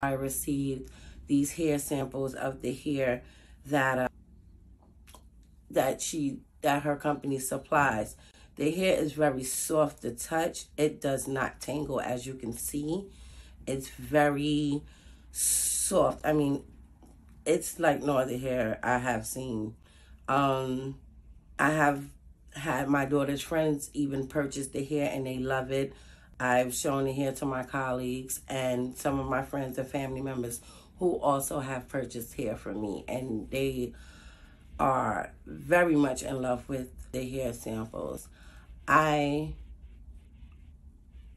I received these hair samples of the hair that uh, that she that her company supplies. The hair is very soft to touch. It does not tangle as you can see. It's very soft. I mean, it's like no other hair I have seen. Um, I have had my daughter's friends even purchase the hair and they love it. I've shown it here to my colleagues and some of my friends and family members who also have purchased hair from me and they are very much in love with the hair samples. I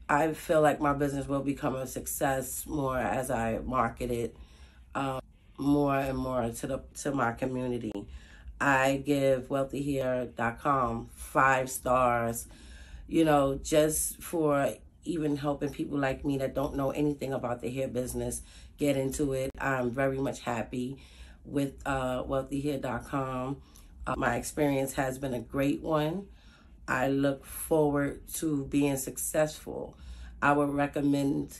I feel like my business will become a success more as I market it um, more and more to the to my community. I give wealthyhair.com five stars, you know, just for even helping people like me that don't know anything about the hair business get into it. I'm very much happy with uh, wealthyhair.com. Uh, my experience has been a great one. I look forward to being successful. I would recommend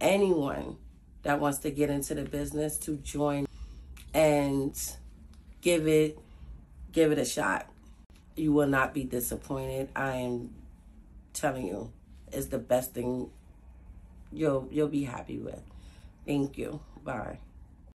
anyone that wants to get into the business to join and give it give it a shot. You will not be disappointed. I am telling you, it's the best thing you'll you'll be happy with. Thank you. Bye.